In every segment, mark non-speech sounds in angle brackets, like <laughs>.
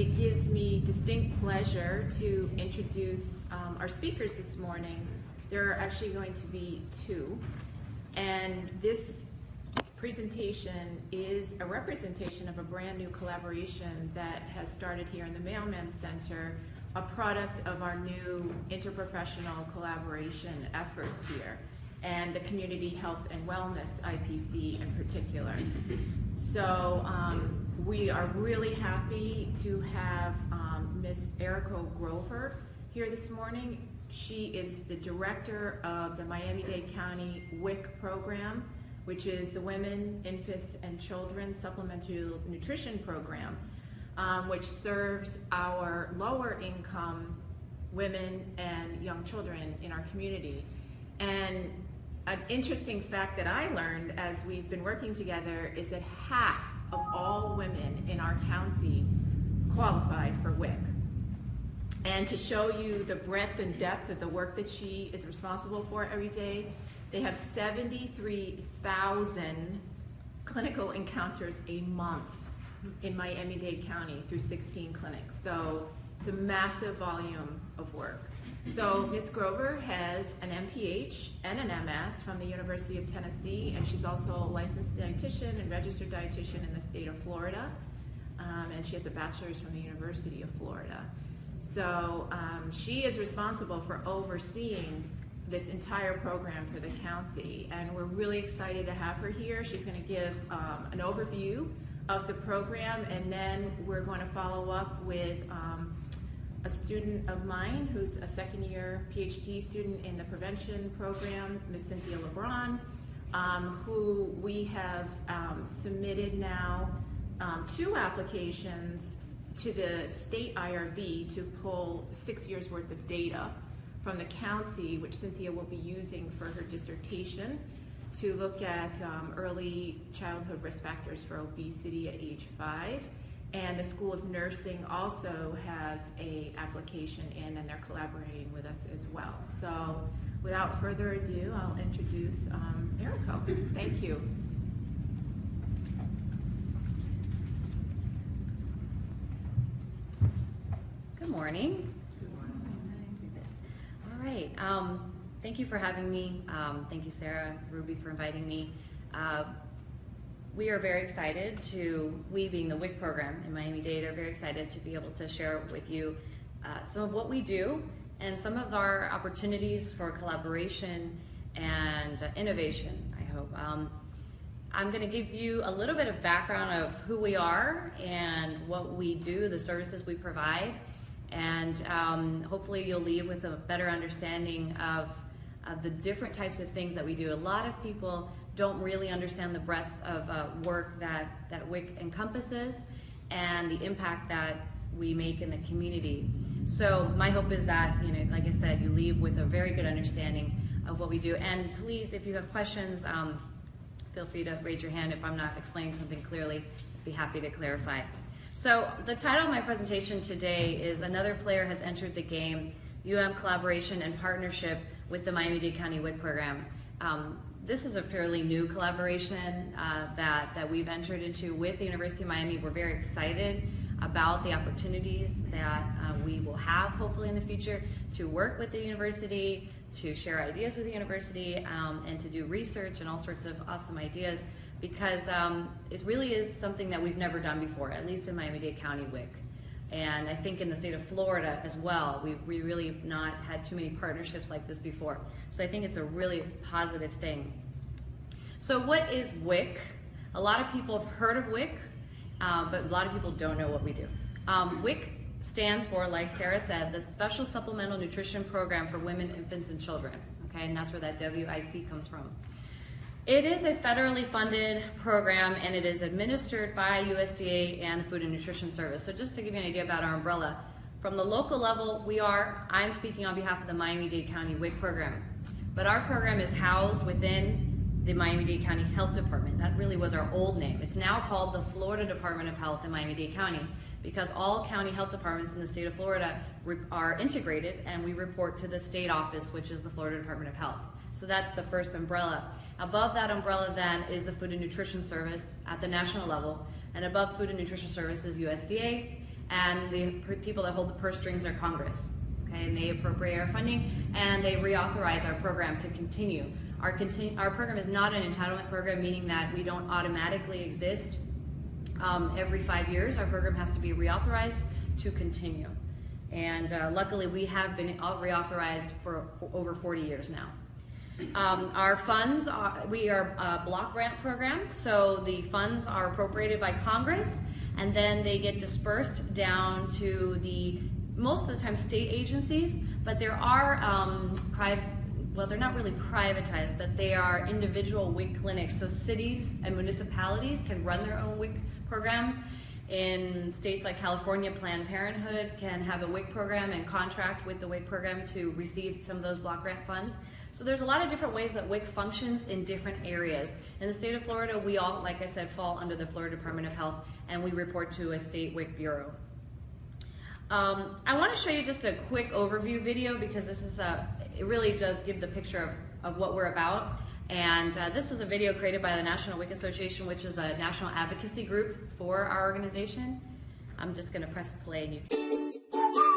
it gives me distinct pleasure to introduce um, our speakers this morning. There are actually going to be two. And this presentation is a representation of a brand new collaboration that has started here in the Mailman Center, a product of our new interprofessional collaboration efforts here and the Community Health and Wellness IPC in particular. So um, we are really happy to have um, Ms. Erico Grover here this morning. She is the director of the Miami-Dade County WIC program, which is the Women, Infants, and Children Supplemental Nutrition Program, um, which serves our lower income women and young children in our community. And an interesting fact that I learned as we've been working together is that half of all women in our county qualified for WIC. And to show you the breadth and depth of the work that she is responsible for every day, they have 73,000 clinical encounters a month in Miami-Dade County through 16 clinics. So it's a massive volume of work. So Ms. Grover has an MPH and an MS from the University of Tennessee, and she's also a licensed dietitian and registered dietitian in the state of Florida. Um, and she has a bachelor's from the University of Florida. So um, she is responsible for overseeing this entire program for the county, and we're really excited to have her here. She's going to give um, an overview of the program, and then we're going to follow up with um, a student of mine who's a second year PhD student in the prevention program, Ms. Cynthia LeBron, um, who we have um, submitted now um, two applications to the state IRB to pull six years worth of data from the county, which Cynthia will be using for her dissertation to look at um, early childhood risk factors for obesity at age five. And the School of Nursing also has a application in, and they're collaborating with us as well. So, without further ado, I'll introduce um, Erico. Thank you. Good morning. All right. Um, thank you for having me. Um, thank you, Sarah, Ruby, for inviting me. Uh, we are very excited to, we being the WIC program in Miami-Dade, are very excited to be able to share with you uh, some of what we do and some of our opportunities for collaboration and uh, innovation, I hope. Um, I'm going to give you a little bit of background of who we are and what we do, the services we provide, and um, hopefully you'll leave with a better understanding of, of the different types of things that we do. A lot of people don't really understand the breadth of uh, work that, that WIC encompasses and the impact that we make in the community. So my hope is that, you know, like I said, you leave with a very good understanding of what we do. And please, if you have questions, um, feel free to raise your hand if I'm not explaining something clearly. I'd be happy to clarify. So the title of my presentation today is Another Player Has Entered the Game, UM Collaboration and Partnership with the Miami-Dade County WIC Program. Um, this is a fairly new collaboration uh, that, that we've entered into with the University of Miami. We're very excited about the opportunities that uh, we will have hopefully in the future to work with the university, to share ideas with the university, um, and to do research and all sorts of awesome ideas because um, it really is something that we've never done before, at least in Miami-Dade County WIC. And I think in the state of Florida as well, we, we really have not had too many partnerships like this before. So I think it's a really positive thing. So what is WIC? A lot of people have heard of WIC, um, but a lot of people don't know what we do. Um, WIC stands for, like Sarah said, the Special Supplemental Nutrition Program for Women, Infants, and Children. Okay, and that's where that WIC comes from. It is a federally funded program and it is administered by USDA and the Food and Nutrition Service. So just to give you an idea about our umbrella, from the local level, we are, I'm speaking on behalf of the Miami-Dade County WIC program, but our program is housed within the Miami-Dade County Health Department. That really was our old name. It's now called the Florida Department of Health in Miami-Dade County because all county health departments in the state of Florida are integrated and we report to the state office, which is the Florida Department of Health. So that's the first umbrella. Above that umbrella then is the Food and Nutrition Service at the national level, and above Food and Nutrition Service is USDA, and the people that hold the purse strings are Congress. Okay, and they appropriate our funding and they reauthorize our program to continue. Our, continu- our program is not an entitlement program, meaning that we don't automatically exist um, every five years. Our program has to be reauthorized to continue. And uh, luckily, we have been au- reauthorized for, for over 40 years now. Um, our funds, are, we are a block grant program, so the funds are appropriated by Congress and then they get dispersed down to the, most of the time, state agencies, but there are um, private, well, they're not really privatized, but they are individual WIC clinics. So cities and municipalities can run their own WIC programs. In states like California, Planned Parenthood can have a WIC program and contract with the WIC program to receive some of those block grant funds. So there's a lot of different ways that WIC functions in different areas. In the state of Florida, we all, like I said, fall under the Florida Department of Health and we report to a state WIC bureau. Um, I want to show you just a quick overview video because this is a, it really does give the picture of, of what we're about. And uh, this was a video created by the National WIC Association, which is a national advocacy group for our organization. I'm just going to press play and you can.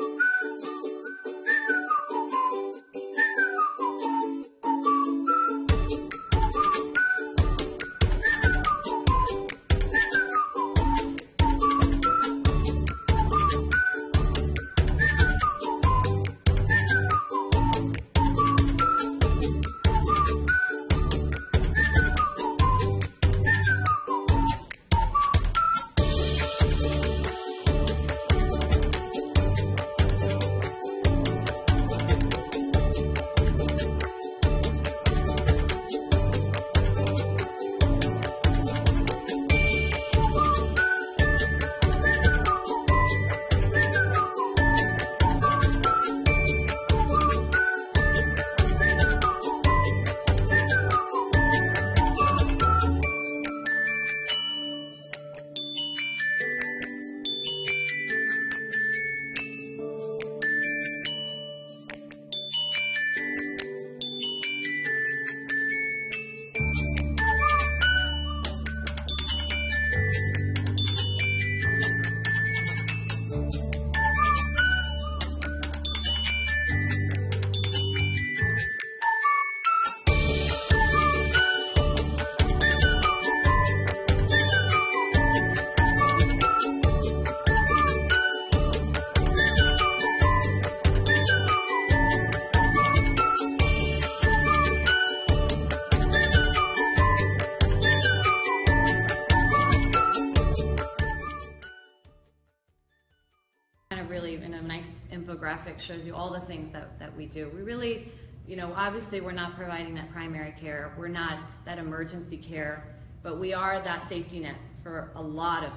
Shows you all the things that, that we do. We really, you know, obviously we're not providing that primary care, we're not that emergency care, but we are that safety net for a lot of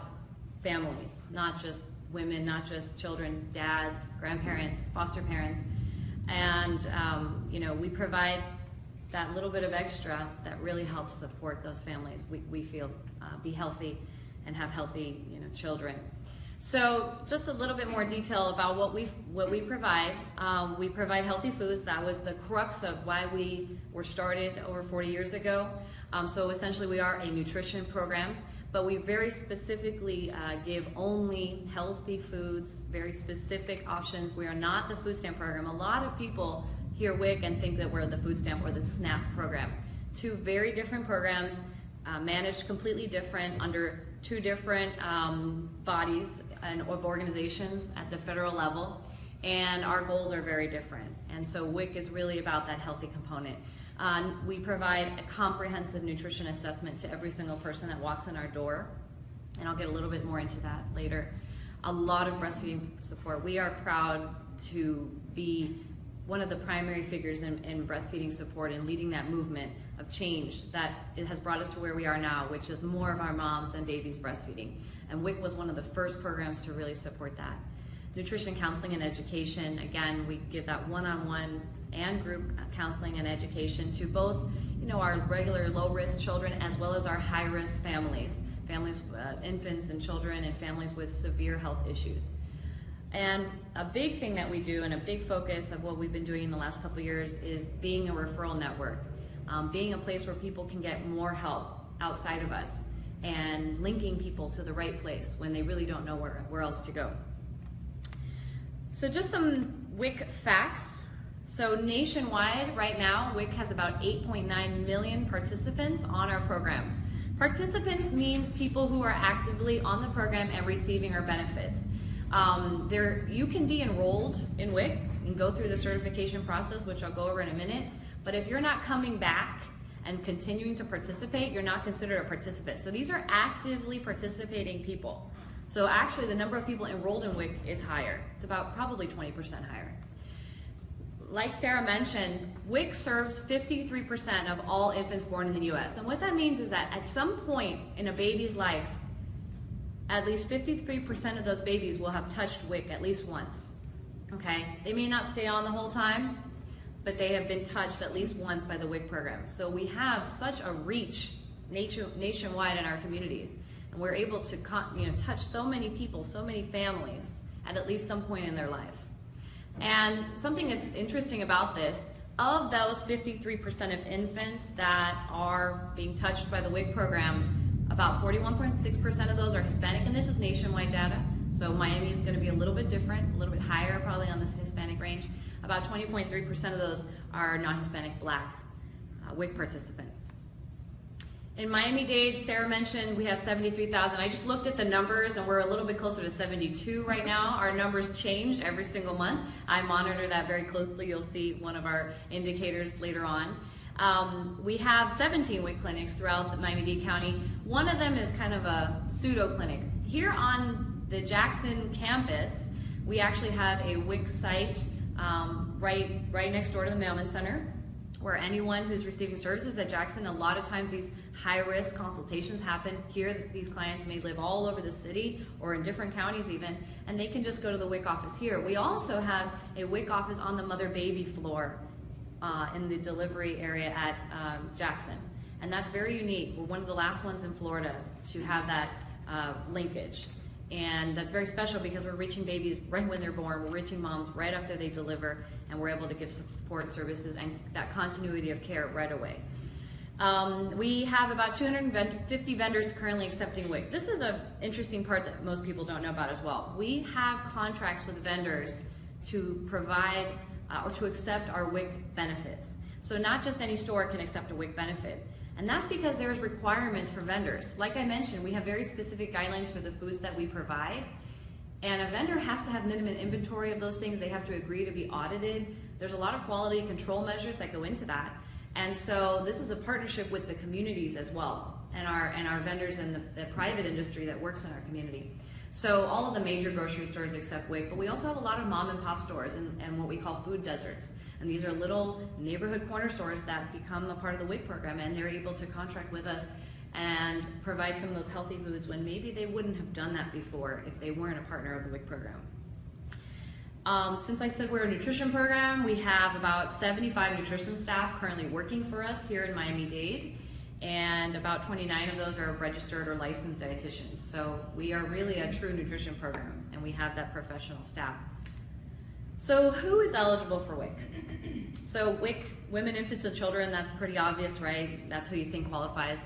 families, not just women, not just children, dads, grandparents, foster parents. And, um, you know, we provide that little bit of extra that really helps support those families. We, we feel uh, be healthy and have healthy, you know, children. So just a little bit more detail about what we what we provide. Um, we provide healthy foods. That was the crux of why we were started over 40 years ago. Um, so essentially, we are a nutrition program, but we very specifically uh, give only healthy foods, very specific options. We are not the food stamp program. A lot of people hear WIC and think that we're the food stamp or the SNAP program. Two very different programs, uh, managed completely different under two different um, bodies and of organizations at the federal level, and our goals are very different. And so WIC is really about that healthy component. Um, we provide a comprehensive nutrition assessment to every single person that walks in our door, and I'll get a little bit more into that later. A lot of breastfeeding support. We are proud to be one of the primary figures in, in breastfeeding support and leading that movement of change that it has brought us to where we are now, which is more of our moms and babies breastfeeding. And WIC was one of the first programs to really support that. Nutrition counseling and education, again, we give that one-on-one and group counseling and education to both, you know, our regular low-risk children as well as our high-risk families, families, uh, infants and children and families with severe health issues. And a big thing that we do and a big focus of what we've been doing in the last couple years is being a referral network, um, being a place where people can get more help outside of us and linking people to the right place when they really don't know where, where else to go. So just some WIC facts. So nationwide, right now, WIC has about 8.9 million participants on our program. Participants means people who are actively on the program and receiving our benefits. Um, there, you can be enrolled in WIC and go through the certification process, which I'll go over in a minute. But if you're not coming back and continuing to participate, you're not considered a participant. So these are actively participating people. So actually, the number of people enrolled in WIC is higher. It's about probably 20% higher. Like Sarah mentioned, WIC serves 53% of all infants born in the US. And what that means is that at some point in a baby's life, at least 53% of those babies will have touched WIC at least once. Okay? They may not stay on the whole time, but they have been touched at least once by the WIC program. So we have such a reach nation, nationwide in our communities. And we're able to you know, touch so many people, so many families at at least some point in their life. And something that's interesting about this, of those 53% of infants that are being touched by the WIC program, about 41.6% of those are Hispanic, and this is nationwide data. So Miami is going to be a little bit different, a little bit higher probably on this Hispanic range. About 20.3% of those are non-Hispanic black uh, WIC participants. In Miami-Dade, Sarah mentioned we have 73,000. I just looked at the numbers and we're a little bit closer to 72 right now. Our numbers change every single month. I monitor that very closely. You'll see one of our indicators later on. Um, we have 17 WIC clinics throughout Miami-Dade County. One of them is kind of a pseudo clinic. Here on the Jackson campus, we actually have a WIC site um, right, right next door to the Mailman Center where anyone who's receiving services at Jackson, a lot of times these high risk consultations happen here. These clients may live all over the city or in different counties even, and they can just go to the WIC office here. We also have a WIC office on the mother baby floor uh, in the delivery area at um, Jackson. And that's very unique. We're one of the last ones in Florida to have that uh, linkage. And that's very special because we're reaching babies right when they're born, we're reaching moms right after they deliver, and we're able to give support services and that continuity of care right away. Um, we have about 250 vendors currently accepting WIC. This is an interesting part that most people don't know about as well. We have contracts with vendors to provide uh, or to accept our WIC benefits. So not just any store can accept a WIC benefit. And that's because there's requirements for vendors. Like I mentioned, we have very specific guidelines for the foods that we provide. And a vendor has to have minimum inventory of those things. They have to agree to be audited. There's a lot of quality control measures that go into that. And so this is a partnership with the communities as well, and our and our vendors and the, the private industry that works in our community. So all of the major grocery stores accept WIC, but we also have a lot of mom and pop stores and, and what we call food deserts. And these are little neighborhood corner stores that become a part of the WIC program, and they're able to contract with us and provide some of those healthy foods when maybe they wouldn't have done that before if they weren't a partner of the WIC program. Um, since I said we're a nutrition program, we have about 75 nutrition staff currently working for us here in Miami-Dade, and about 29 of those are registered or licensed dietitians. So we are really a true nutrition program, and we have that professional staff. So who is eligible for WIC? <clears throat> So WIC, women, infants, and children, that's pretty obvious, right? That's who you think qualifies.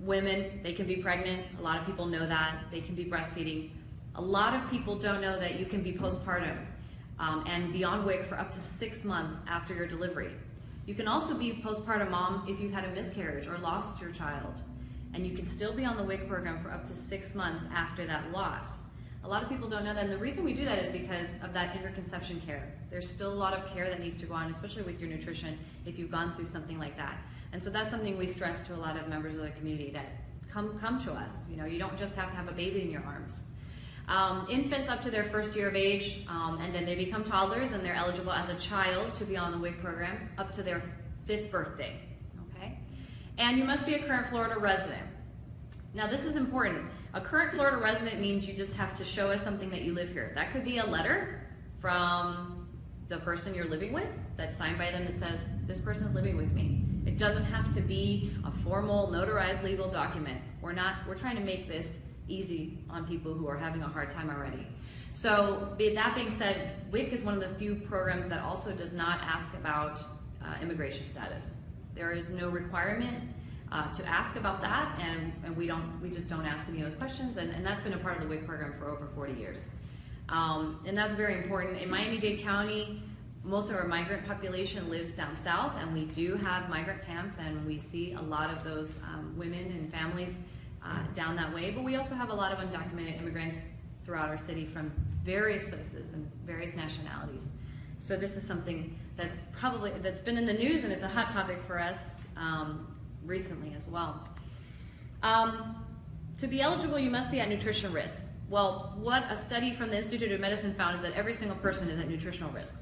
Women, they can be pregnant. A lot of people know that. They can be breastfeeding. A lot of people don't know that you can be postpartum um, and beyond WIC for up to six months after your delivery. You can also be postpartum mom if you've had a miscarriage or lost your child, and you can still be on the WIC program for up to six months after that loss. A lot of people don't know that, and the reason we do that is because of that interconception care. There's still a lot of care that needs to go on, especially with your nutrition, if you've gone through something like that. And so that's something we stress to a lot of members of the community that come come to us. You know, you don't just have to have a baby in your arms. Um, infants up to their first year of age, um, and then they become toddlers and they're eligible as a child to be on the WIC program up to their fifth birthday. Okay? And you must be a current Florida resident. Now, this is important. A current Florida resident means you just have to show us something that you live here. That could be a letter from the person you're living with that's signed by them that says, This person is living with me. It doesn't have to be a formal, notarized legal document. We're not, we're trying to make this easy on people who are having a hard time already. So that being said, WIC is one of the few programs that also does not ask about uh, immigration status. There is no requirement uh, to ask about that, and, and we don't we just don't ask any of those questions, and, and that's been a part of the WIC program for over 40 years. Um, and that's very important. In Miami-Dade County, most of our migrant population lives down south, and we do have migrant camps, and we see a lot of those um, women and families uh, down that way. But we also have a lot of undocumented immigrants throughout our city from various places and various nationalities. So this is something that's probably that's been in the news, and it's a hot topic for us um, recently as well. Um, to be eligible, you must be at nutrition risk. Well, what a study from the Institute of Medicine found is that every single person is at nutritional risk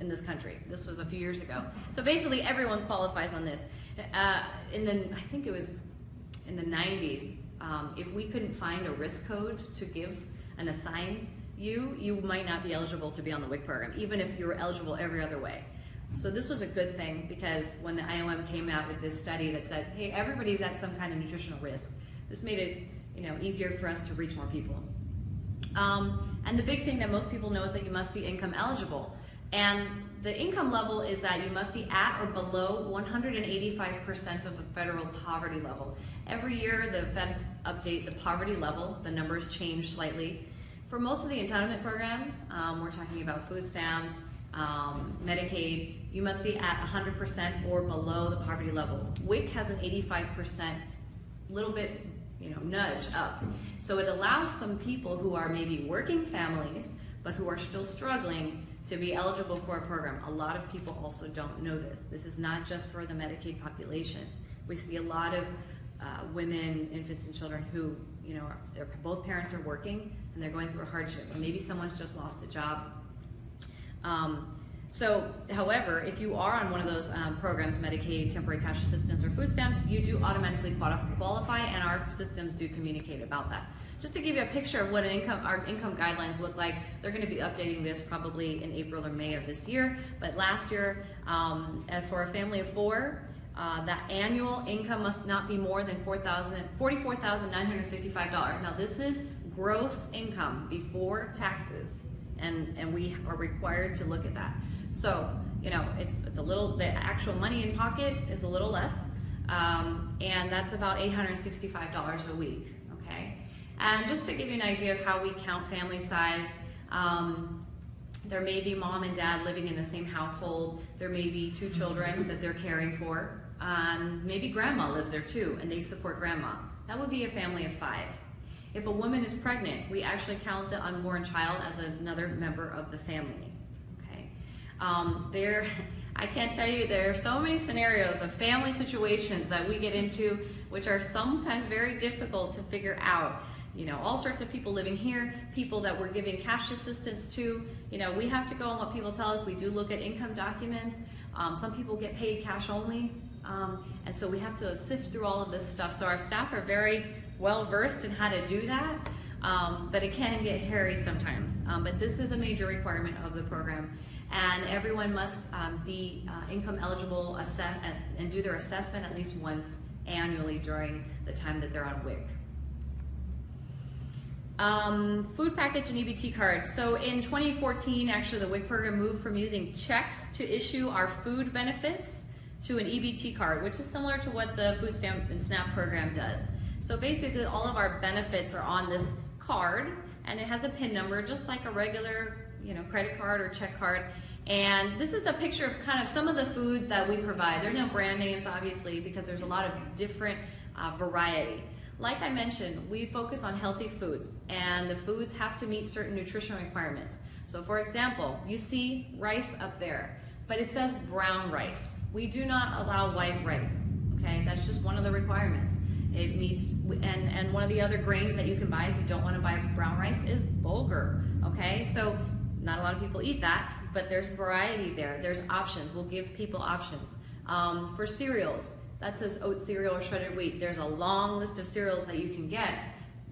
in this country. This was a few years ago. So basically, everyone qualifies on this. Uh, in the, I think it was in the 90s, um, if we couldn't find a risk code to give and assign you, you might not be eligible to be on the WIC program, even if you were eligible every other way. So this was a good thing because when the IOM came out with this study that said, hey, everybody's at some kind of nutritional risk, this made it you know, easier for us to reach more people. Um, and the big thing that most people know is that you must be income eligible. And the income level is that you must be at or below 185% of the federal poverty level. Every year, the feds update the poverty level. The numbers change slightly. For most of the entitlement programs, um, we're talking about food stamps, um, Medicaid, you must be at 100% or below the poverty level. WIC has an 85% little bit you know, nudge up. So it allows some people who are maybe working families, but who are still struggling to be eligible for a program. A lot of people also don't know this. This is not just for the Medicaid population. We see a lot of uh, women, infants, and children who, you know, are, both parents are working and they're going through a hardship, or maybe someone's just lost a job. Um, so, however, if you are on one of those um, programs, Medicaid, temporary cash assistance, or food stamps, you do automatically qualify, and our systems do communicate about that. Just to give you a picture of what income, our income guidelines look like, they're going to be updating this probably in April or May of this year. But last year, um, for a family of four, uh, that annual income must not be more than $44,955. Now, this is gross income before taxes, and, and we are required to look at that. So, you know, it's, it's a little, the actual money in pocket is a little less, um, and that's about $865 a week, okay? And just to give you an idea of how we count family size, um, there may be mom and dad living in the same household. There may be two children that they're caring for. Um, maybe grandma lives there too, and they support grandma. That would be a family of five. If a woman is pregnant, we actually count the unborn child as another member of the family. Um, there, <laughs> I can't tell you, there are so many scenarios of family situations that we get into, which are sometimes very difficult to figure out. You know, all sorts of people living here, people that we're giving cash assistance to. You know, we have to go on what people tell us. We do look at income documents. Um, some people get paid cash only. Um, and so we have to sift through all of this stuff. So our staff are very well versed in how to do that. Um, but it can get hairy sometimes. Um, but this is a major requirement of the program and everyone must um, be uh, income eligible and, and, do their assessment at least once annually during the time that they're on WIC. Um, food package and EBT card. So in 2014, actually the WIC program moved from using checks to issue our food benefits to an EBT card, which is similar to what the food stamp and SNAP program does. So basically all of our benefits are on this card and it has a PIN number just like a regular you know, credit card or check card. And this is a picture of kind of some of the foods that we provide. There's no brand names, obviously, because there's a lot of different uh, variety. Like I mentioned, we focus on healthy foods, and the foods have to meet certain nutritional requirements. So for example, you see rice up there, but it says brown rice. We do not allow white rice, okay? That's just one of the requirements. It meets, and, and one of the other grains that you can buy if you don't want to buy brown rice is bulgur, okay? So not a lot of people eat that, but there's variety there. There's options. We'll give people options. Um, for cereals, that says oat cereal or shredded wheat. There's a long list of cereals that you can get,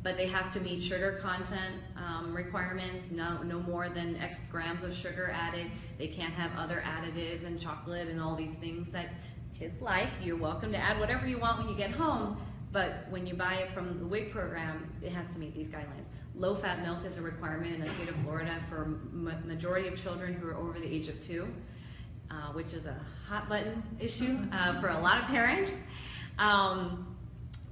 but they have to meet sugar content um, requirements, no, no more than X grams of sugar added. They can't have other additives and chocolate and all these things that kids like. You're welcome to add whatever you want when you get home, but when you buy it from the WIC program, it has to meet these guidelines. Low-fat milk is a requirement in the state of Florida for ma majority of children who are over the age of two, uh, which is a hot button issue uh, for a lot of parents. Um,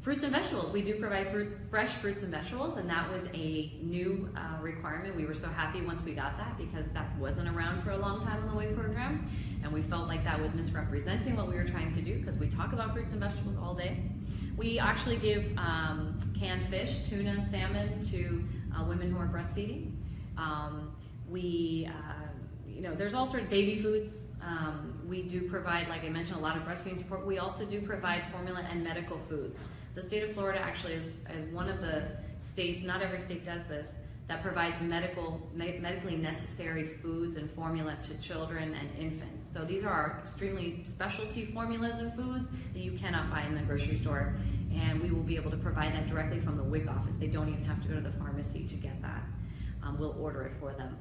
Fruits and vegetables. We do provide fruit, fresh fruits and vegetables, and that was a new uh, requirement. We were so happy once we got that because that wasn't around for a long time in the WIC program, and we felt like that was misrepresenting what we were trying to do because we talk about fruits and vegetables all day. We actually give um, canned fish, tuna, salmon to uh, women who are breastfeeding. Um, we, uh, you know, there's all sorts of baby foods. Um, we do provide, like I mentioned, a lot of breastfeeding support. We also do provide formula and medical foods. The state of Florida actually is, is one of the states, not every state does this, that provides medical, me- medically necessary foods and formula to children and infants. So these are our extremely specialty formulas and foods that you cannot buy in the grocery store. And we will be able to provide that directly from the WIC office. They don't even have to go to the pharmacy to get that. Um, we'll order it for them.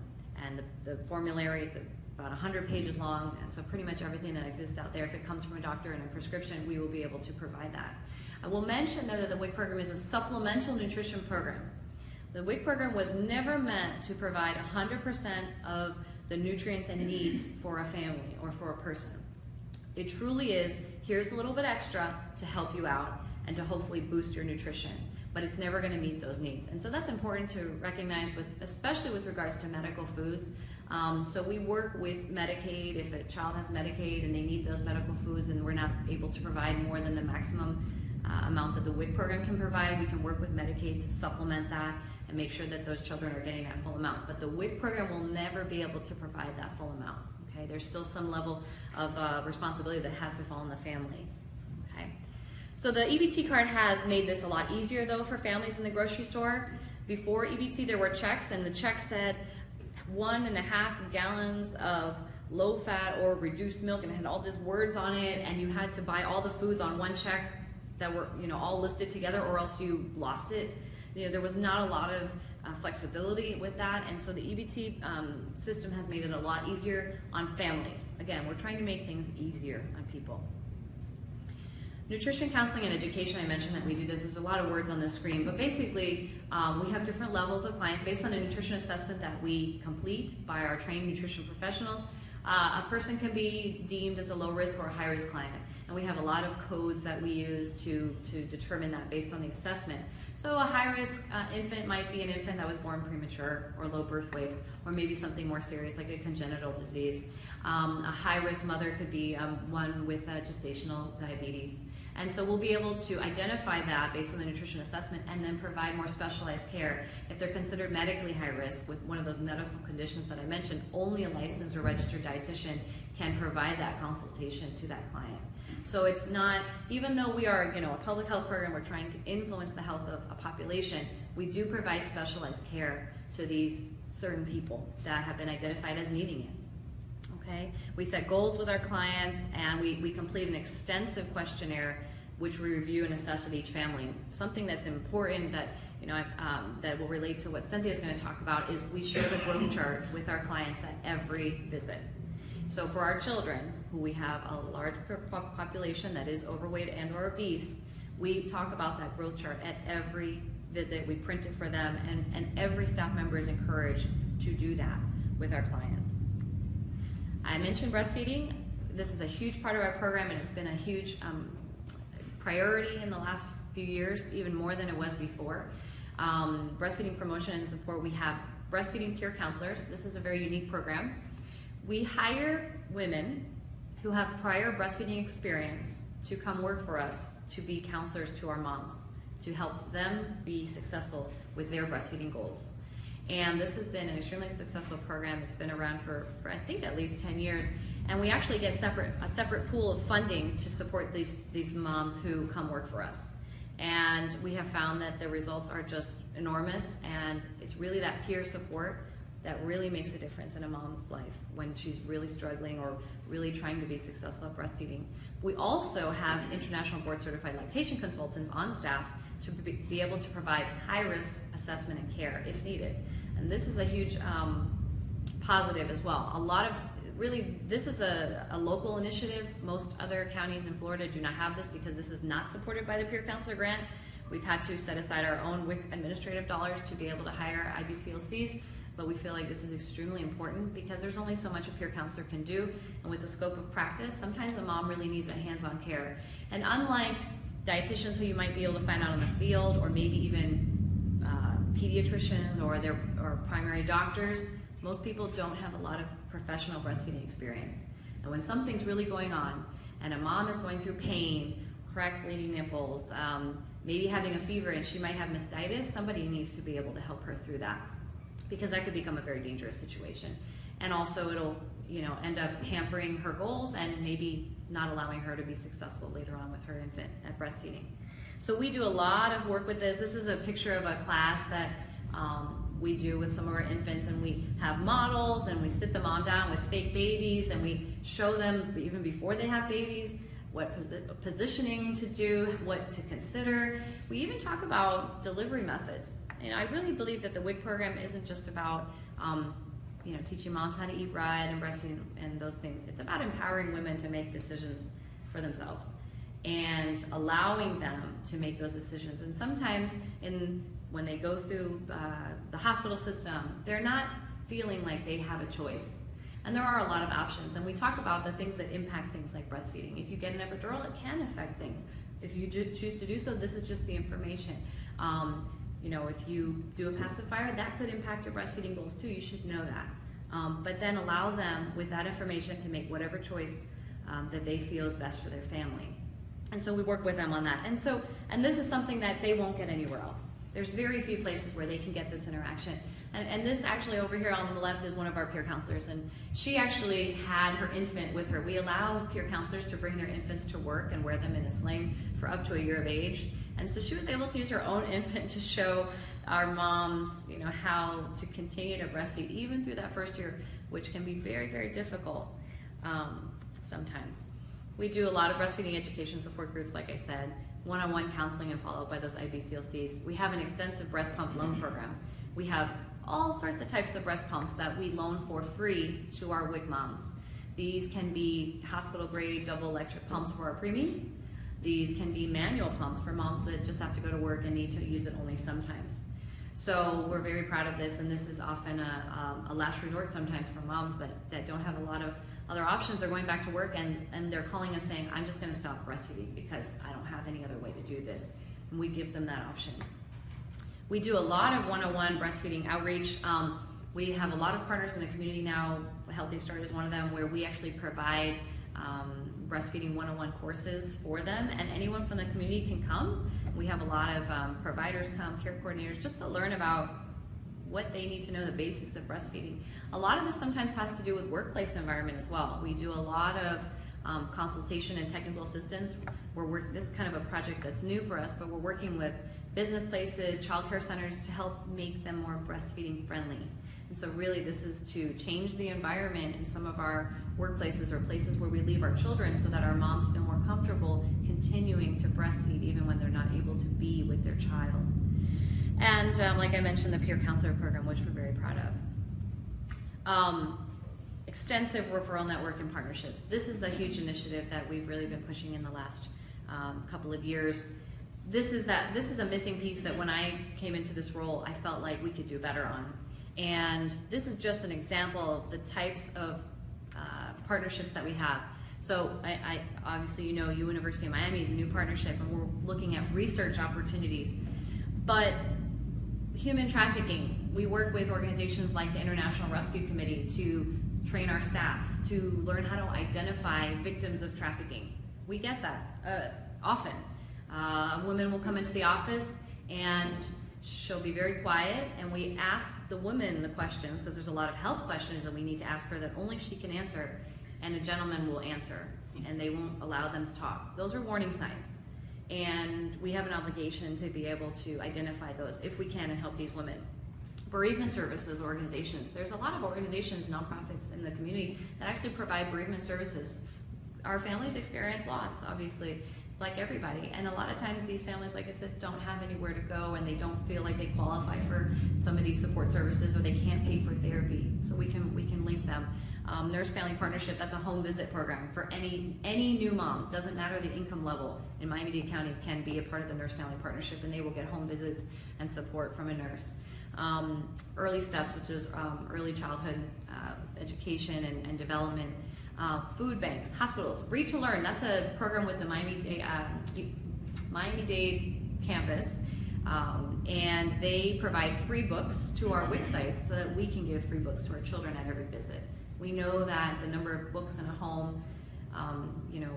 And the, the formulary is about 100 pages long, so pretty much everything that exists out there, if it comes from a doctor and a prescription, we will be able to provide that. I will mention though that the WIC program is a supplemental nutrition program. The WIC program was never meant to provide 100% of the nutrients and needs for a family or for a person. It truly is, here's a little bit extra to help you out and to hopefully boost your nutrition, but it's never going to meet those needs. And so that's important to recognize with, especially with regards to medical foods. Um, so we work with Medicaid if a child has Medicaid and they need those medical foods and we're not able to provide more than the maximum uh, amount that the WIC program can provide. We can work with Medicaid to supplement that and make sure that those children are getting that full amount. But the WIC program will never be able to provide that full amount. Okay, there's still some level of uh, responsibility that has to fall on the family. So the EBT card has made this a lot easier though for families in the grocery store. Before EBT, there were checks, and the check said one and a half gallons of low fat or reduced milk, and it had all these words on it, and you had to buy all the foods on one check that were you know all listed together or else you lost it. You know there was not a lot of uh, flexibility with that and so the ebt um, system has made it a lot easier on families. Again we're trying to make things easier on people nutrition counseling and education i mentioned that we do this there's a lot of words on the screen but basically um, we have different levels of clients based on a nutrition assessment that we complete by our trained nutrition professionals uh, a person can be deemed as a low risk or a high risk client and we have a lot of codes that we use to, to determine that based on the assessment. So a high-risk uh, infant might be an infant that was born premature or low birth weight, or maybe something more serious like a congenital disease. Um, a high-risk mother could be um, one with uh, gestational diabetes. And so we'll be able to identify that based on the nutrition assessment and then provide more specialized care. If they're considered medically high risk with one of those medical conditions that I mentioned, only a licensed or registered dietitian can provide that consultation to that client. So it's not, even though we are, you know, a public health program, we're trying to influence the health of a population, we do provide specialized care to these certain people that have been identified as needing it. Okay? We set goals with our clients and we, we complete an extensive questionnaire which we review and assess with each family. Something that's important that you know um, that will relate to what Cynthia is going to talk about is we share the growth chart with our clients at every visit. So for our children, who we have a large population that is overweight and or obese, we talk about that growth chart at every visit. We print it for them, and, and every staff member is encouraged to do that with our clients. I mentioned breastfeeding. This is a huge part of our program, and it's been a huge um, priority in the last few years, even more than it was before. Um, breastfeeding promotion and support, we have breastfeeding peer counselors. This is a very unique program. We hire women who have prior breastfeeding experience to come work for us to be counselors to our moms, to help them be successful with their breastfeeding goals. And this has been an extremely successful program. It's been around for, for I think at least 10 years. And we actually get separate a separate pool of funding to support these, these moms who come work for us. And we have found that the results are just enormous and it's really that peer support that really makes a difference in a mom's life when she's really struggling or really trying to be successful at breastfeeding. We also have international board certified lactation consultants on staff to be able to provide high risk assessment and care if needed. And this is a huge um, positive as well. A lot of really, this is a, a, local initiative. Most other counties in Florida do not have this because this is not supported by the peer counselor grant. We've had to set aside our own WIC administrative dollars to be able to hire IBCLCs but we feel like this is extremely important because there's only so much a peer counselor can do. And with the scope of practice, sometimes a mom really needs a hands-on care. And unlike dietitians who you might be able to find out in the field, or maybe even pediatricians or their or primary doctors. Most people don't have a lot of professional breastfeeding experience. And when something's really going on, and a mom is going through pain, cracked bleeding nipples, um, maybe having a fever, and she might have mastitis, somebody needs to be able to help her through that because that could become a very dangerous situation. And also, it'll you know end up hampering her goals and maybe not allowing her to be successful later on with her infant at breastfeeding. So we do a lot of work with this. This is a picture of a class that um, we do with some of our infants, and we have models, and we sit the mom down with fake babies, and we show them even before they have babies what posi- positioning to do, what to consider. We even talk about delivery methods. And I really believe that the WIC program isn't just about um, you know, teaching moms how to eat right and breastfeeding and those things. It's about empowering women to make decisions for themselves and allowing them to make those decisions. And sometimes, in when they go through uh, the hospital system, they're not feeling like they have a choice. And there are a lot of options. And we talk about the things that impact things like breastfeeding. If you get an epidural, it can affect things. If you choose to do so, this is just the information. Um, you know, if you do a pacifier, that could impact your breastfeeding goals too. You should know that. Um, but then allow them, with that information, to make whatever choice um, that they feel is best for their family. And so we work with them on that. And so, and this is something that they won't get anywhere else. There's very few places where they can get this interaction. And, and this actually over here on the left is one of our peer counselors, and she actually had her infant with her. We allow peer counselors to bring their infants to work and wear them in a sling for up to a year of age. And so she was able to use her own <laughs> infant to show our moms, you know, how to continue to breastfeed even through that first year, which can be very, very difficult um, sometimes. We do a lot of breastfeeding education support groups, like I said, one-on-one counseling and followed by those IBCLCs. We have an extensive breast pump loan program. We have all sorts of types of breast pumps that we loan for free to our WIC moms. These can be hospital grade double electric pumps for our preemies. These can be manual pumps for moms that just have to go to work and need to use it only sometimes. So we're very proud of this, and this is often a, um, a last resort sometimes for moms that, that don't have a lot of other options. They're going back to work and, and they're calling us saying, I'm just going to stop breastfeeding because I don't have any other way to do this. And we give them that option. We do a lot of one-on-one breastfeeding outreach. Um, we have a lot of partners in the community now. Healthy Start is one of them, where we actually provide um, breastfeeding one-on-one courses for them, and anyone from the community can come. We have a lot of um, providers come, care coordinators, just to learn about what they need to know, the basics of breastfeeding. A lot of this sometimes has to do with workplace environment as well. We do a lot of um, consultation and technical assistance. We're work, this is kind of a project that's new for us, but we're working with business places, childcare centers to help make them more breastfeeding friendly. And so really this is to change the environment in some of our workplaces or places where we leave our children so that our moms feel more comfortable continuing to breastfeed even when they're not able to be with their child. And um, like I mentioned, the peer counselor program, which we're very proud of. Um, extensive referral network and partnerships. This is a huge initiative that we've really been pushing in the last um, couple of years. This is that this is a missing piece that when I came into this role, I felt like we could do better on. And this is just an example of the types of uh, partnerships that we have. So I, I, obviously you know University of Miami is a new partnership, and we're looking at research opportunities. But human trafficking, we work with organizations like the International Rescue Committee to train our staff to learn how to identify victims of trafficking. We get that uh, often. Uh, a woman will come into the office and she'll be very quiet, and we ask the woman the questions because there's a lot of health questions that we need to ask her that only she can answer, and a gentleman will answer, and they won't allow them to talk. Those are warning signs, and we have an obligation to be able to identify those if we can and help these women. Bereavement services organizations. There's a lot of organizations, nonprofits in the community that actually provide bereavement services. Our families experience loss, obviously, like everybody. And a lot of times these families, like I said, don't have anywhere to go and they don't feel like they qualify for some of these support services or they can't pay for therapy. So we can we can link them. Um, Nurse Family Partnership, that's a home visit program for any any new mom. Doesn't matter the income level in Miami-Dade County can be a part of the Nurse Family Partnership and they will get home visits and support from a nurse. Um, early steps, which is um, early childhood uh, education and, and development uh, food banks, hospitals. Read to Learn, that's a program with the Miami, uh, Miami-Dade campus, um, and they provide free books to our WIC sites so that we can give free books to our children at every visit. We know that the number of books in a home, um, you know,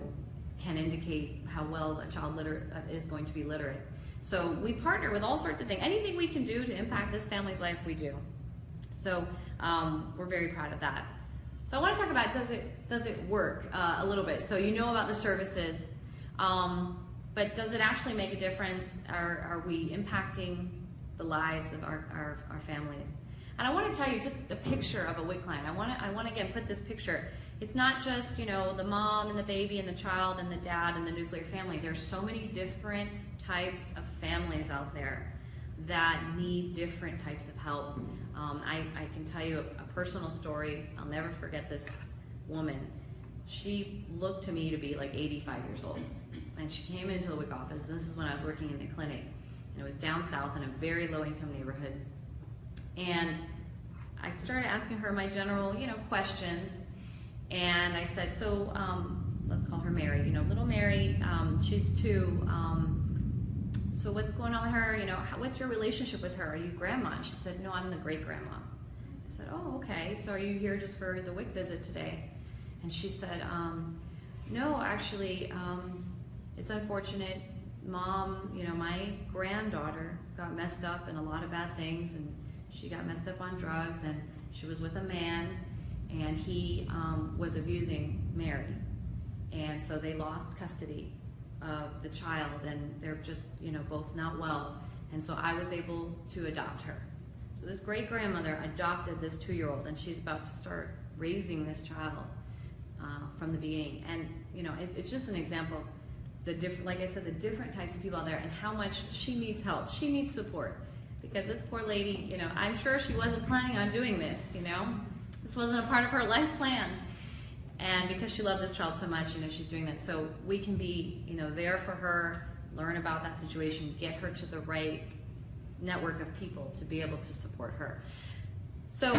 can indicate how well a child liter- is going to be literate. So we partner with all sorts of things. Anything we can do to impact this family's life, we do. So um, we're very proud of that. So I want to talk about does it does it work uh, a little bit. So you know about the services, um, but does it actually make a difference? Are, are we impacting the lives of our, our, our families? And I want to tell you just a picture of a WIC client. I want to I want to again put this picture. It's not just you know the mom and the baby and the child and the dad and the nuclear family. There's so many different types of families out there that need different types of help. Um, I, I can tell you a, a personal story. I'll never forget this woman. She looked to me to be like 85 years old. And she came into the WIC office. This is when I was working in the clinic. And it was down south in a very low income neighborhood. And I started asking her my general, you know, questions. And I said, so um, let's call her Mary. You know, little Mary, um, she's two. Um, so what's going on with her? You know, how, what's your relationship with her? Are you grandma? And she said, no, I'm the great grandma. I said, oh, okay. So are you here just for the WIC visit today? And she said, um, no, actually, um, it's unfortunate. Mom, you know, my granddaughter got messed up in a lot of bad things, and she got messed up on drugs, and she was with a man, and he um, was abusing Mary. And so they lost custody of the child and they're just, you know, both not well. And so I was able to adopt her. This great grandmother adopted this two year old and she's about to start raising this child uh, from the beginning. And, you know, it, it's just an example. The different, like I said, the different types of people out there and how much she needs help. She needs support because this poor lady, you know, I'm sure she wasn't planning on doing this, you know. This wasn't a part of her life plan and because she loved this child so much, you know, she's doing that. So we can be, you know, there for her, learn about that situation, get her to the right network of people to be able to support her. So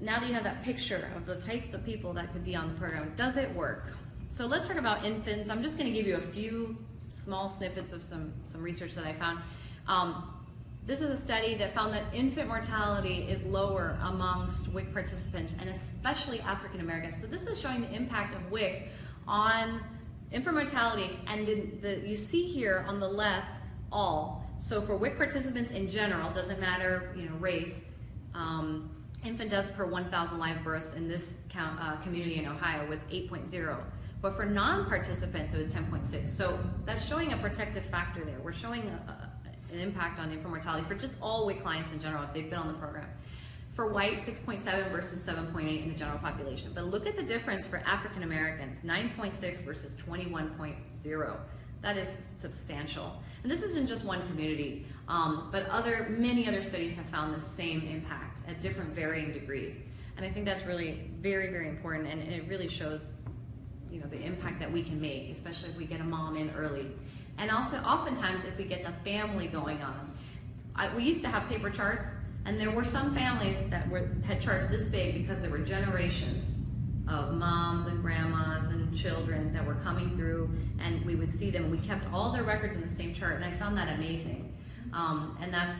now that you have that picture of the types of people that could be on the program, does it work? So let's talk about infants. I'm just going to give you a few small snippets of some, some research that I found. Um, this is a study that found that infant mortality is lower amongst WIC participants and especially African Americans. So this is showing the impact of WIC on infant mortality and the, the, you see here on the left all. So for WIC participants in general, doesn't matter you know race, um, infant deaths per 1,000 live births in this count, uh, community in Ohio was 8.0. But for non-participants, it was 10.6. So that's showing a protective factor there. We're showing a, an impact on infant mortality for just all WIC clients in general if they've been on the program. For white, 6.7 versus 7.8 in the general population. But look at the difference for African Americans, 9.6 versus 21.0. That is substantial. And this isn't just one community, um, but other many other studies have found the same impact at different varying degrees. And I think that's really very, very important, and, and it really shows, you know, the impact that we can make, especially if we get a mom in early. And also, oftentimes, if we get the family going on, I, we used to have paper charts, and there were some families that were, had charts this big because there were generations of moms and grandmas and children that were coming through, and we would see them. We kept all their records in the same chart, and I found that amazing. Um, and that's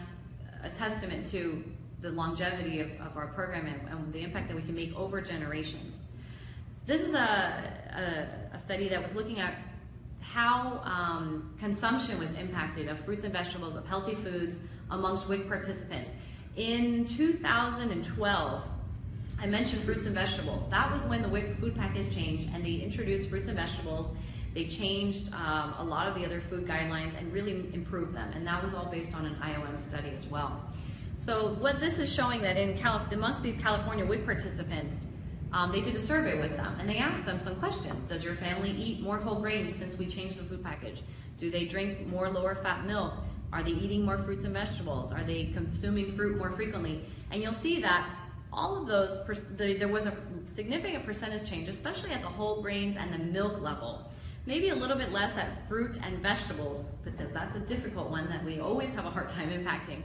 a testament to the longevity of, of our program and, and, the impact that we can make over generations. This is a, a, a study that was looking at how um, consumption was impacted of fruits and vegetables, of healthy foods amongst WIC participants. In 2012, I mentioned fruits and vegetables. That was when the WIC food package changed and they introduced fruits and vegetables. They changed um, a lot of the other food guidelines and really improved them. And that was all based on an IOM study as well. So what this is showing that in Calif amongst these California WIC participants, um, they did a survey with them and they asked them some questions. Does your family eat more whole grains since we changed the food package? Do they drink more lower fat milk? Are they eating more fruits and vegetables? Are they consuming fruit more frequently? And you'll see that all of those, the, there was a significant percentage change, especially at the whole grains and the milk level. Maybe a little bit less at fruit and vegetables, because that's a difficult one that we always have a hard time impacting.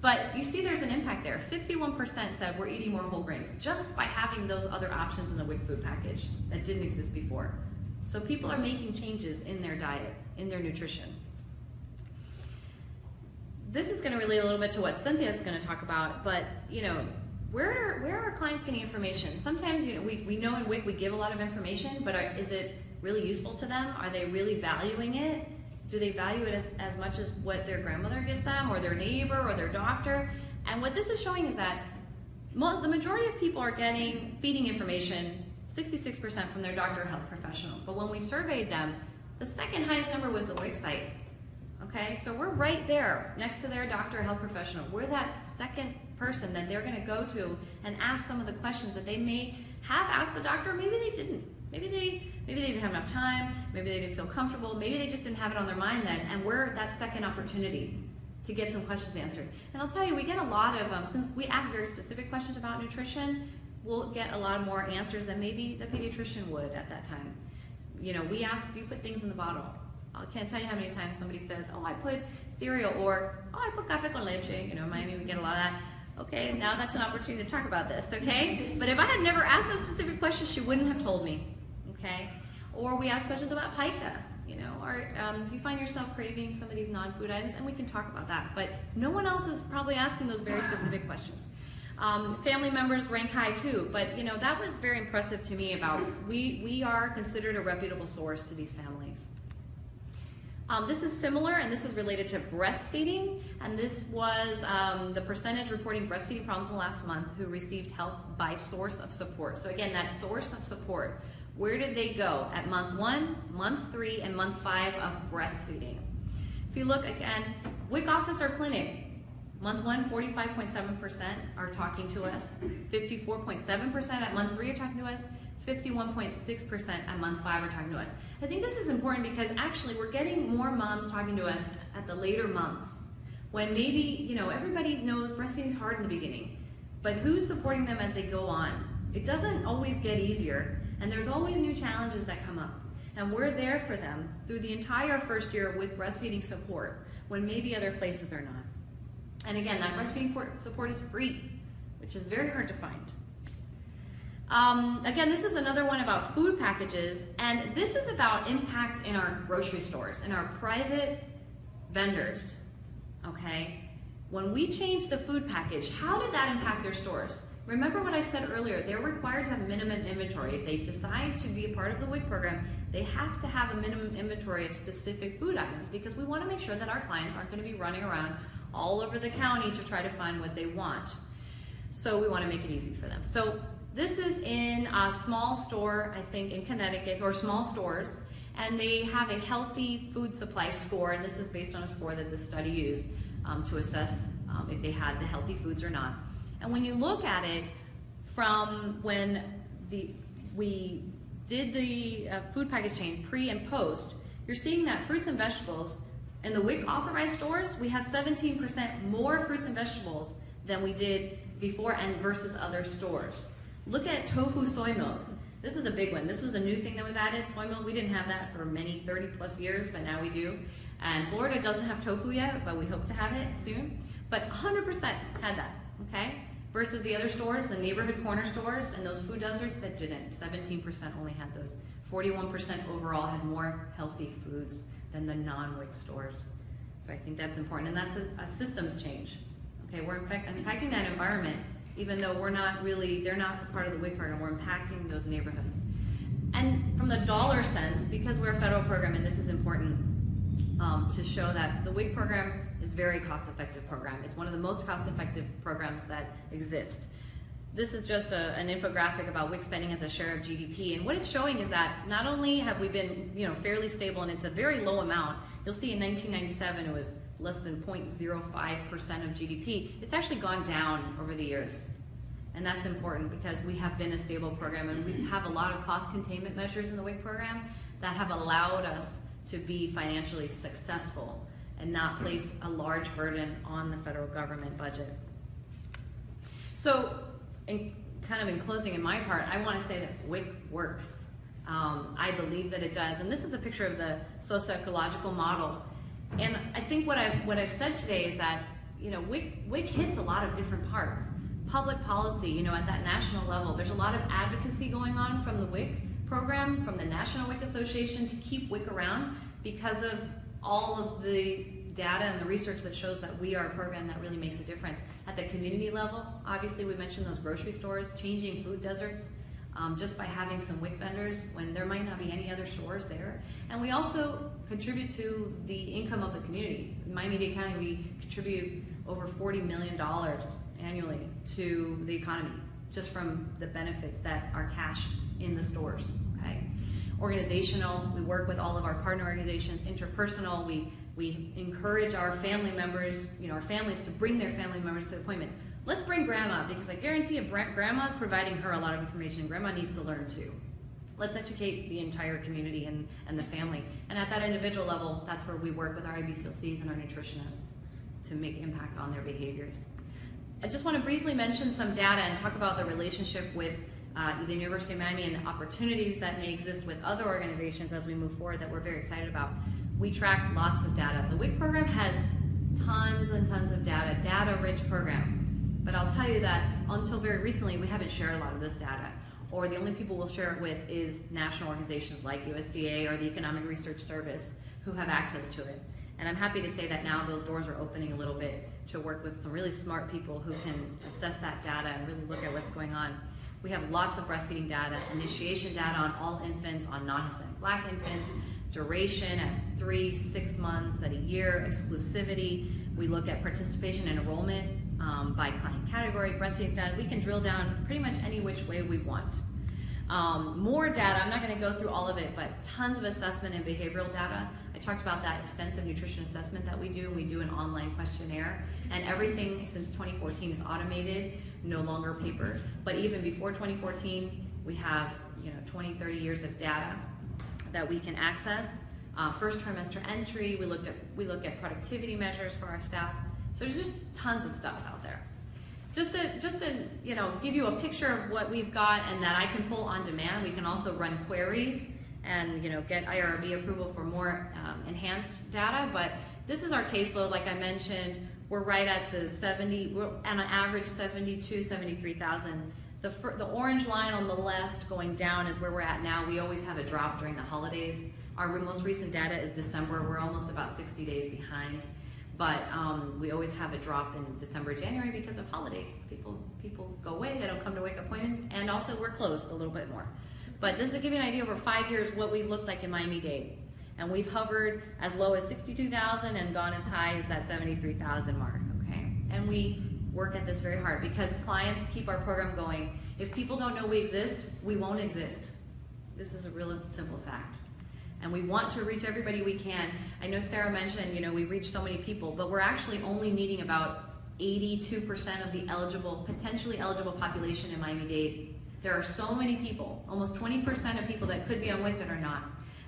But you see there's an impact there. 51% said we're eating more whole grains just by having those other options in the WIC food package that didn't exist before. So people are making changes in their diet, in their nutrition. this is going to relate a little bit to what Cynthia is going to talk about, but you know, where are, where are clients getting information? Sometimes you know we, we know in WIC we give a lot of information, but are, is it really useful to them? Are they really valuing it? Do they value it as, as much as what their grandmother gives them, or their neighbor, or their doctor? And what this is showing is that the majority of people are getting feeding information, 66% from their doctor or health professional. But when we surveyed them, the second highest number was the WIC site. Okay, so we're right there next to their doctor or health professional. We're that second person that they're going to go to and ask some of the questions that they may have asked the doctor, maybe they didn't. Maybe they maybe they didn't have enough time, maybe they didn't feel comfortable, maybe they just didn't have it on their mind then, and we're that second opportunity to get some questions answered. And I'll tell you, we get a lot of um, since we ask very specific questions about nutrition, we'll get a lot more answers than maybe the pediatrician would at that time. You know, we ask, do you put things in the bottle? I can't tell you how many times somebody says, oh, I put cereal, or oh, I put café con leche. You know, in Miami we get a lot of that. Okay, now that's an opportunity to talk about this, okay? But if I had never asked that specific question, she wouldn't have told me, okay? Or we ask questions about pica, you know, or um, do you find yourself craving some of these non-food items? And we can talk about that, but no one else is probably asking those very specific questions. Um, family members rank high too, but you know that was very impressive to me. About we we are considered a reputable source to these families. Um, this is similar, and this is related to breastfeeding. And this was um, the percentage reporting breastfeeding problems in the last month who received help by source of support. So again, that source of support. Where did they go at month one, month three, and month five of breastfeeding? If you look again, WIC office or clinic, month one, 45.7% are talking to us, 54.7% at month three are talking to us, 51.6% at month five are talking to us. I think this is important because actually we're getting more moms talking to us at the later months when maybe, you know, everybody knows breastfeeding is hard in the beginning, but who's supporting them as they go on? It doesn't always get easier, and there's always new challenges that come up. And we're there for them through the entire first year with breastfeeding support when maybe other places are not. And again, that breastfeeding support is free, which is very hard to find. Um, again, this is another one about food packages, and this is about impact in our grocery stores, in our private vendors, okay? When we changed the food package, how did that impact their stores? Remember what I said earlier, they're required to have minimum inventory. If they decide to be a part of the WIC program, they have to have a minimum inventory of specific food items because we want to make sure that our clients aren't going to be running around all over the county to try to find what they want. So we want to make it easy for them. So this is in a small store, I think in Connecticut, or small stores, and they have a healthy food supply score, and this is based on a score that the study used um, to assess um, if they had the healthy foods or not. And when you look at it from when the we did the uh, food package change pre and post, you're seeing that fruits and vegetables in the WIC authorized stores, we have 17% more fruits and vegetables than we did before and versus other stores. Look at tofu soy milk. This is a big one. This was a new thing that was added. Soy milk, we didn't have that for many 30 plus years, but now we do. And Florida doesn't have tofu yet, but we hope to have it soon. But 100% had that, okay? Versus the other stores, the neighborhood corner stores, and those food deserts that didn't. 17% only had those. 41% overall had more healthy foods than the non-WIC stores. So I think that's important, and that's a, a systems change. Okay, we're impacting that environment even though we're not really, they're not part of the WIC program, we're impacting those neighborhoods. And from the dollar sense, because we're a federal program and this is important um, to show that the WIC program is very cost-effective program. It's one of the most cost-effective programs that exist. This is just a, an infographic about WIC spending as a share of GDP. And what it's showing is that not only have we been you know, fairly stable and it's a very low amount, you'll see in 1997 it was less than 0.05% of GDP. It's actually gone down over the years. And that's important because we have been a stable program and we have a lot of cost containment measures in the WIC program that have allowed us to be financially successful and not place a large burden on the federal government budget. So, in, kind of in closing in my part, I want to say that WIC works. Um, I believe that it does. And this is a picture of the socio-ecological model and I think what I've what I've said today is that you know WIC, WIC hits a lot of different parts. Public policy, you know, at that national level, there's a lot of advocacy going on from the WIC program, from the National WIC Association to keep WIC around because of all of the data and the research that shows that we are a program that really makes a difference. At the community level, obviously, we mentioned those grocery stores, changing food deserts, um, just by having some WIC vendors when there might not be any other stores there. And we also contribute to the income of the community. In Miami-Dade County, we contribute over $40 million annually to the economy, just from the benefits that are cash in the stores, okay? Organizational, we work with all of our partner organizations. Interpersonal, we, we encourage our family members, you know, our families to bring their family members to appointments. Let's bring grandma, because I guarantee you, grandma's providing her a lot of information. Grandma needs to learn too. Let's educate the entire community and, and the family. And at that individual level, that's where we work with our IBCLCs and our nutritionists to make impact on their behaviors. I just want to briefly mention some data and talk about the relationship with uh, the University of Miami and opportunities that may exist with other organizations as we move forward that we're very excited about. We track lots of data. The WIC program has tons and tons of data, data-rich program. But I'll tell you that until very recently, we haven't shared a lot of this data. Or the only people we'll share it with is national organizations like USDA or the Economic Research Service who have access to it. And I'm happy to say that now those doors are opening a little bit to work with some really smart people who can assess that data and really look at what's going on. We have lots of breastfeeding data, initiation data on all infants, on non-Hispanic black infants, duration at three, six months, at a year, exclusivity. We look at participation and enrollment um, by client category, breastfeeding status. We can drill down pretty much any which way we want. Um, more data, I'm not going to go through all of it, but tons of assessment and behavioral data. I talked about that extensive nutrition assessment that we do. We do an online questionnaire, and everything since 2014 is automated, no longer paper. But even before 2014, we have you know 20, 30 years of data that we can access. Uh, first trimester entry, we looked at we look at productivity measures for our staff. So there's just tons of stuff out there just to just to you know give you a picture of what we've got and that I can pull on demand. We can also run queries and you know get IRB approval for more um, enhanced data. But this is our caseload, like I mentioned. We're right at the 70, we're on an average 72, 73,000. The, the orange line on the left going down is where we're at now. We always have a drop during the holidays. Our most recent data is December. We're almost about 60 days behind. But um, we always have a drop in December, January because of holidays. People people go away, they don't come to WIC appointments, and also we're closed a little bit more. But this is to give you an idea over five years what we've looked like in Miami-Dade. And we've hovered as low as 62,000 and gone as high as that 73,000 mark, okay? And we work at this very hard because clients keep our program going. If people don't know we exist, we won't exist. This is a real simple fact and we want to reach everybody we can. I know Sarah mentioned, you know, we reach so many people, but we're actually only meeting about 82% of the eligible, potentially eligible population in Miami-Dade. There are so many people, almost 20% of people that could be on WIC that are not.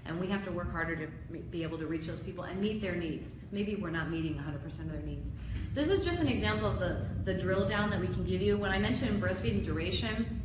And we have to work harder to be able to reach those people and meet their needs, because maybe we're not meeting 100% of their needs. This is just an example of the, the drill down that we can give you. When I mentioned breastfeeding duration,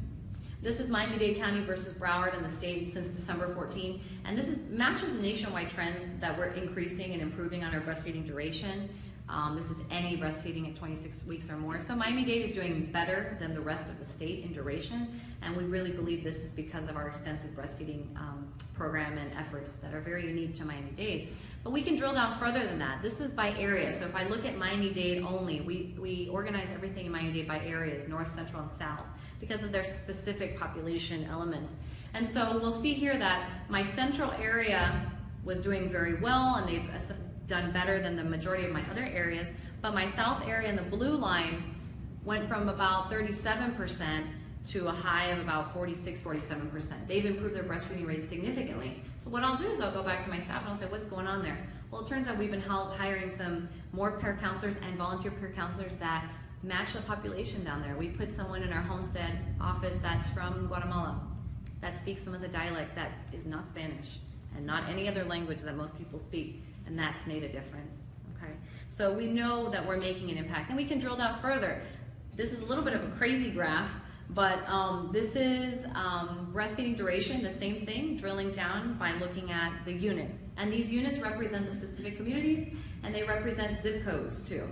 this is Miami-Dade County versus Broward in the state since December 14. And this is, matches the nationwide trends that we're increasing and improving on our breastfeeding duration. Um, this is any breastfeeding at 26 weeks or more. So Miami-Dade is doing better than the rest of the state in duration. And we really believe this is because of our extensive breastfeeding um, program and efforts that are very unique to Miami-Dade. But we can drill down further than that. This is by area. So if I look at Miami-Dade only, we, we organize everything in Miami-Dade by areas, north, central, and south because of their specific population elements. And so we'll see here that my central area was doing very well and they've uh, done better than the majority of my other areas, but my south area in the blue line went from about 37% to a high of about 46, 47%. They've improved their breastfeeding rate significantly. So what I'll do is I'll go back to my staff and I'll say, what's going on there? Well, it turns out we've been hiring some more peer counselors and volunteer peer counselors that match the population down there. We put someone in our homestead office that's from Guatemala, that speaks some of the dialect that is not Spanish and not any other language that most people speak, and that's made a difference. Okay, so we know that we're making an impact, and we can drill down further. This is a little bit of a crazy graph, but um, this is um, breastfeeding duration, the same thing, drilling down by looking at the units. And these units represent the specific communities, and they represent zip codes too.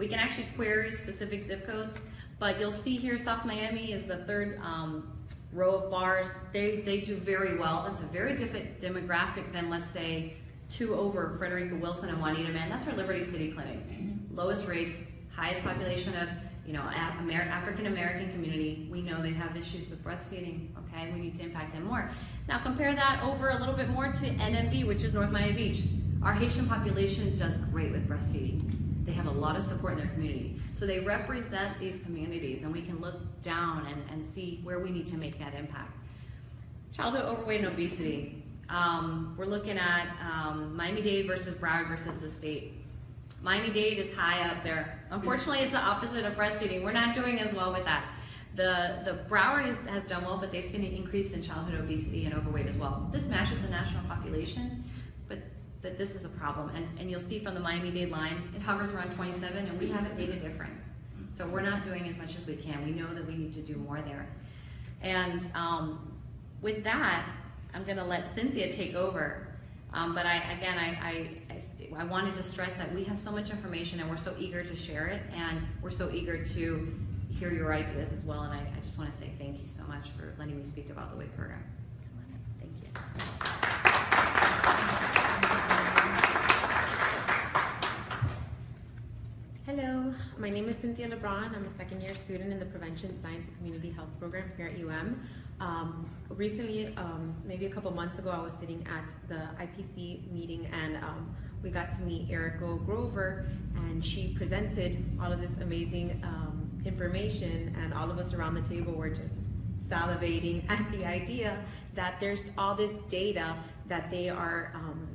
We can actually query specific zip codes, but you'll see here South Miami is the third um, row of bars. They, they do very well. It's a very different demographic than, let's say, two over Frederica Wilson and Juanita Man. That's our Liberty City Clinic. Lowest rates, highest population of you know Amer- African American community. We know they have issues with breastfeeding. Okay, we need to impact them more. Now compare that over a little bit more to NMB, which is North Miami Beach. Our Haitian population does great with breastfeeding. They have a lot of support in their community. So they represent these communities, and we can look down and, and see where we need to make that impact. Childhood overweight and obesity. Um, we're looking at um, Miami Dade versus Broward versus the state. Miami Dade is high up there. Unfortunately, it's the opposite of breastfeeding. We're not doing as well with that. The, the Broward is, has done well, but they've seen an increase in childhood obesity and overweight as well. This matches the national population, that this is a problem. And, and you'll see from the Miami-Dade line, it hovers around 27, and we haven't made a difference. So we're not doing as much as we can. We know that we need to do more there. And um, with that, I'm going to let Cynthia take over. Um, but I, again, I, I, I, wanted to stress that we have so much information and we're so eager to share it and we're so eager to hear your ideas as well. And I, I just want to say thank you so much for letting me speak about the WIC program. Thank you. My name is Cynthia LeBron. I'm a second year student in the Prevention Science and Community Health program here at UM. Um, recently, um, maybe a couple months ago, I was sitting at the IPC meeting and um, we got to meet Erica Grover and she presented all of this amazing um, information and all of us around the table were just salivating <laughs> at the idea that there's all this data that they are um,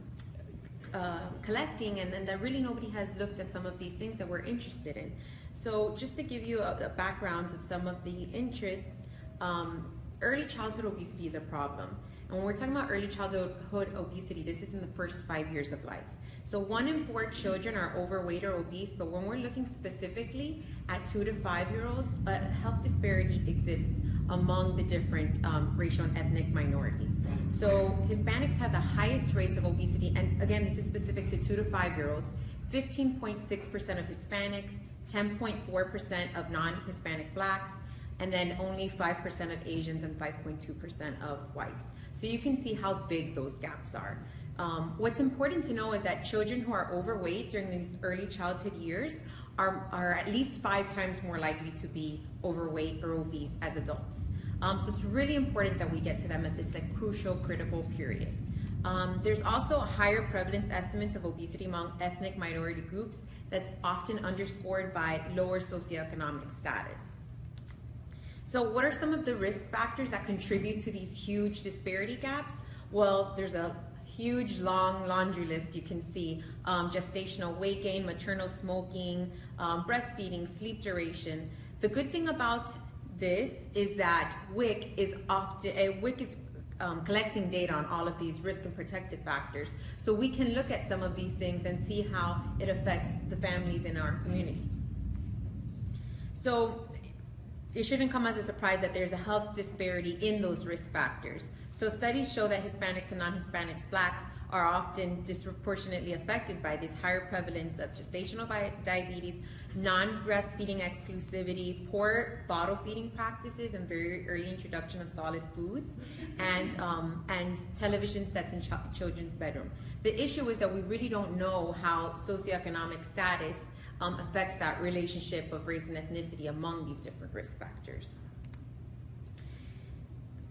uh, collecting and then that really nobody has looked at some of these things that we're interested in. So just to give you a, a background of some of the interests, um, early childhood obesity is a problem. And when we're talking about early childhood obesity, this is in the first five years of life. So one in four children are overweight or obese, but when we're looking specifically at two to five year olds, a health disparity exists among the different um, racial and ethnic minorities. So Hispanics have the highest rates of obesity, and again, this is specific to two to five year olds. 15.6% of Hispanics, 10.4% of non-Hispanic blacks, and then only 5% of Asians and 5.2% of whites. So you can see how big those gaps are. Um, what's important to know is that children who are overweight during these early childhood years are, are at least five times more likely to be overweight or obese as adults. Um, so it's really important that we get to them at this like crucial, critical period. Um, there's also higher prevalence estimates of obesity among ethnic minority groups that's often underscored by lower socioeconomic status. So what are some of the risk factors that contribute to these huge disparity gaps? Well, there's a huge long laundry list you can see. Um, gestational weight gain, maternal smoking, um, breastfeeding, sleep duration. The good thing about this is that WIC is often, uh, WIC is um, collecting data on all of these risk and protective factors. So we can look at some of these things and see how it affects the families in our community. So it shouldn't come as a surprise that there's a health disparity in those risk factors. So studies show that Hispanics and non-Hispanics, blacks, are often disproportionately affected by this higher prevalence of gestational diabetes, non-breastfeeding exclusivity, poor bottle feeding practices, and very early introduction of solid foods, and, um, and television sets in ch children's bedroom. The issue is that we really don't know how socioeconomic status um, affects that relationship of race and ethnicity among these different risk factors.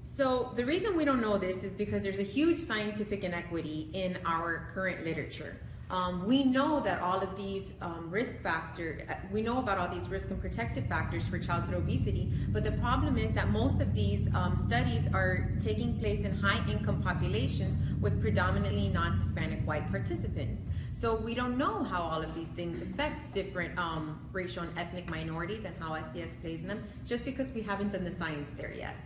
So the reason we don't know this is because there's a huge scientific inequity in our current literature. Um, we know that all of these um, risk factors, uh, we know about all these risk and protective factors for childhood obesity, but the problem is that most of these um, studies are taking place in high income populations with predominantly non-Hispanic white participants. So we don't know how all of these things affect different um, racial and ethnic minorities and how SES plays in them, just because we haven't done the science there yet.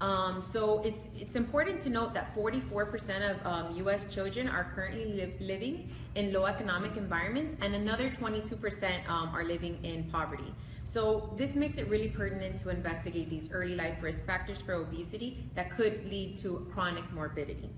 Um, so it's, it's important to note that 44% of um, U.S. children are currently li living in low economic environments and another 22% um, are living in poverty. So this makes it really pertinent to investigate these early life risk factors for obesity that could lead to chronic morbidity.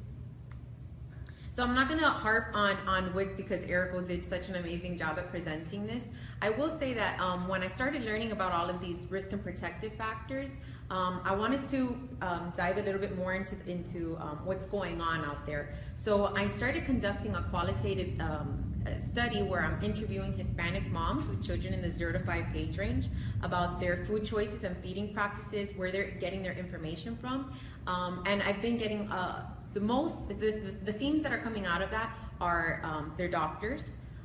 So I'm not going to harp on, on WIC because Erica did such an amazing job at presenting this. I will say that um, when I started learning about all of these risk and protective factors, um, I wanted to um, dive a little bit more into, into um, what's going on out there. So I started conducting a qualitative um, study where I'm interviewing Hispanic moms with children in the zero to five age range about their food choices and feeding practices, where they're getting their information from. Um, and I've been getting uh, the most, the, the, the, themes that are coming out of that are um, their doctors,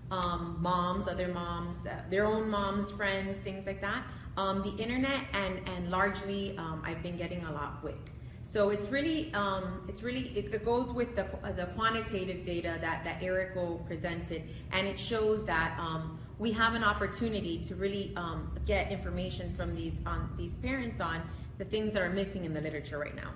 moms, other moms, uh, their own moms, friends, things like that. Um, the internet and, and largely um, I've been getting a lot WIC. So it's really, um, it's really, it, it, goes with the, the quantitative data that, that Erica presented, and it shows that um, we have an opportunity to really um, get information from these, on, these parents on the things that are missing in the literature right now.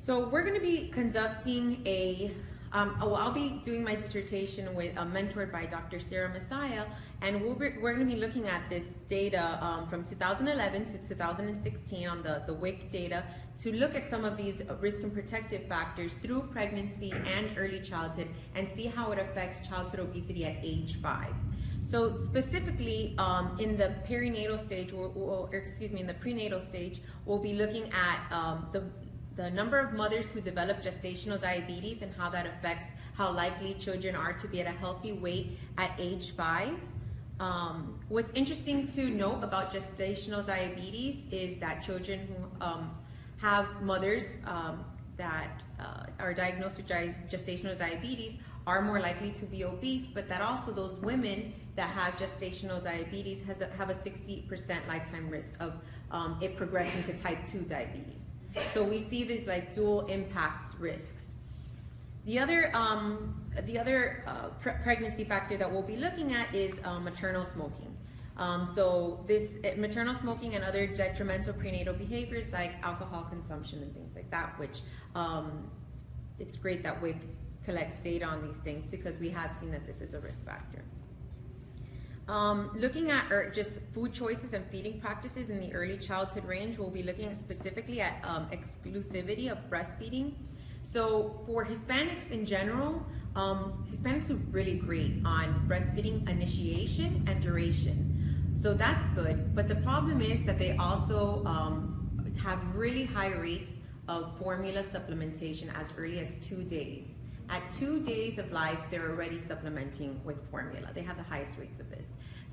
So we're gonna be conducting a um, oh, I'll be doing my dissertation with, uh, mentored by Dr. Sarah Messiah, and we'll be, we're going to be looking at this data um, from 2011 to 2016 on the, the WIC data to look at some of these risk and protective factors through pregnancy and early childhood and see how it affects childhood obesity at age five. So specifically um, in the perinatal stage, or, or, excuse me, in the prenatal stage, we'll be looking at um, the, the number of mothers who develop gestational diabetes and how that affects how likely children are to be at a healthy weight at age five. Um, what's interesting to note about gestational diabetes is that children who um, have mothers um, that uh, are diagnosed with gestational diabetes are more likely to be obese, but that also those women that have gestational diabetes has a, have a 60% lifetime risk of um, it progressing to type 2 diabetes. So we see these like dual impact risks. The other, um, the other uh, pre pregnancy factor that we'll be looking at is uh, maternal smoking. Um, so this uh, maternal smoking and other detrimental prenatal behaviors like alcohol consumption and things like that, which um, it's great that WIC collects data on these things because we have seen that this is a risk factor. Um, looking at er, just food choices and feeding practices in the early childhood range, we'll be looking specifically at um, exclusivity of breastfeeding. So for Hispanics in general, um, Hispanics are really great on breastfeeding initiation and duration. So that's good, but the problem is that they also um, have really high rates of formula supplementation as early as two days. At two days of life, they're already supplementing with formula. They have the highest rates of this.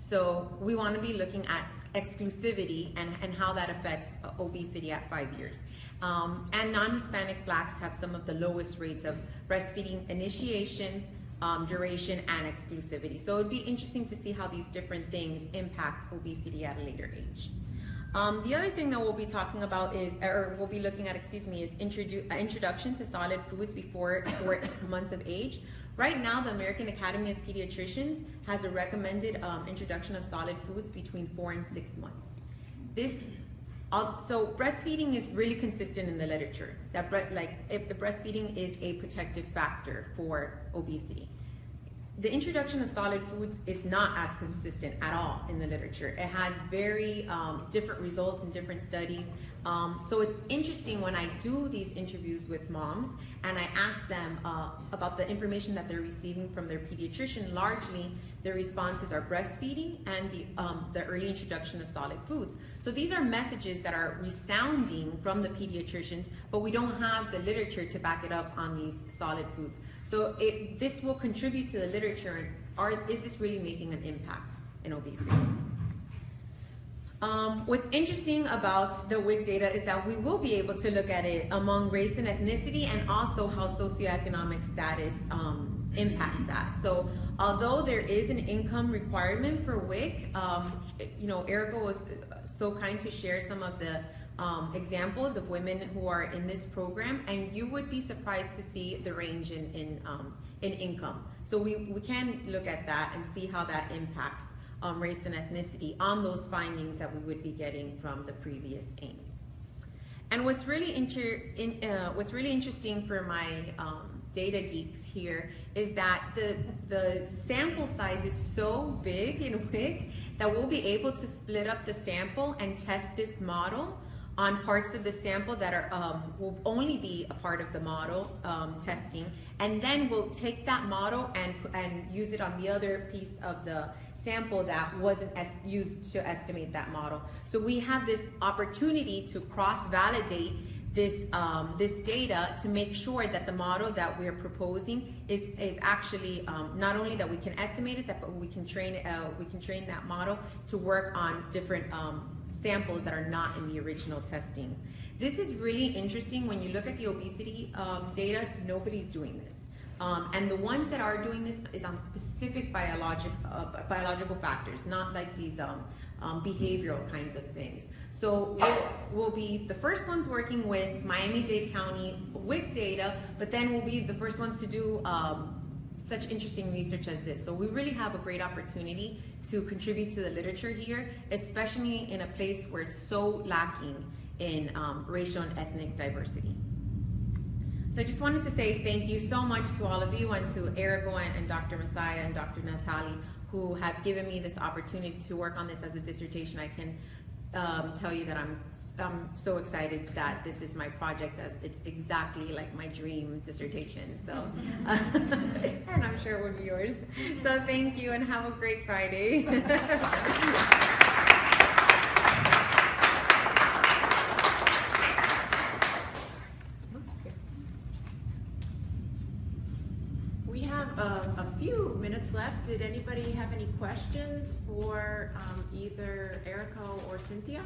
So we want to be looking at exclusivity and, and how that affects uh, obesity at five years. Um, and non-Hispanic blacks have some of the lowest rates of breastfeeding initiation, um, duration, and exclusivity. So it'd be interesting to see how these different things impact obesity at a later age. Um, the other thing that we'll be talking about is, or we'll be looking at, excuse me, is introdu uh, introduction to solid foods before four <coughs> months of age. Right now, the American Academy of Pediatricians has a recommended um, introduction of solid foods between four and six months. This, uh, so breastfeeding is really consistent in the literature. That like breastfeeding is a protective factor for obesity the introduction of solid foods is not as consistent at all in the literature. It has very um, different results in different studies. Um, so it's interesting when I do these interviews with moms and I ask them uh, about the information that they're receiving from their pediatrician. Largely, their responses are breastfeeding and the, um, the early introduction of solid foods. So these are messages that are resounding from the pediatricians, but we don't have the literature to back it up on these solid foods. So it, this will contribute to the literature. and Are, is this really making an impact in obesity? Um, what's interesting about the WIC data is that we will be able to look at it among race and ethnicity and also how socioeconomic status um, impacts that. So although there is an income requirement for WIC, um, you know, Erica was so kind to share some of the um, examples of women who are in this program, and you would be surprised to see the range in in, um, in income. So we, we can look at that and see how that impacts um, race and ethnicity on those findings that we would be getting from the previous aims. And what's really inter in, uh, what's really interesting for my um, data geeks here is that the the sample size is so big in WIC <laughs> that we'll be able to split up the sample and test this model on parts of the sample that are um, will only be a part of the model um, testing, and then we'll take that model and and use it on the other piece of the sample that wasn't used to estimate that model. So we have this opportunity to cross-validate this um, this data to make sure that the model that we're proposing is is actually um, not only that we can estimate it, that but we can train uh, we can train that model to work on different um, samples that are not in the original testing. This is really interesting when you look at the obesity um, data. Nobody's doing this. Um, and the ones that are doing this is on specific biologic, uh, biological factors, not like these um, um, behavioral kinds of things. So we'll, we'll be the first ones working with Miami-Dade County WIC data, but then we'll be the first ones to do um, such interesting research as this. So we really have a great opportunity to contribute to the literature here, especially in a place where it's so lacking in um, racial and ethnic diversity. So I just wanted to say thank you so much to all of you and to Erica and, and Dr. Messiah and Dr. Natale who have given me this opportunity to work on this as a dissertation. I can um, tell you that I'm, I'm so excited that this is my project as it's exactly like my dream dissertation. So, <laughs> and I'm sure it would be yours. So thank you and have a great Friday. <laughs> We um, a few minutes left. Did anybody have any questions for um, either Erica or Cynthia?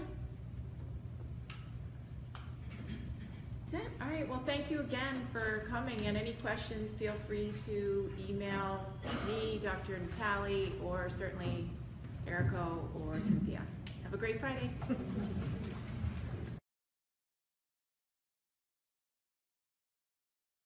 All right, well, thank you again for coming, and any questions, feel free to email me, Dr. Natale, or certainly Erico or Cynthia. Have a great Friday.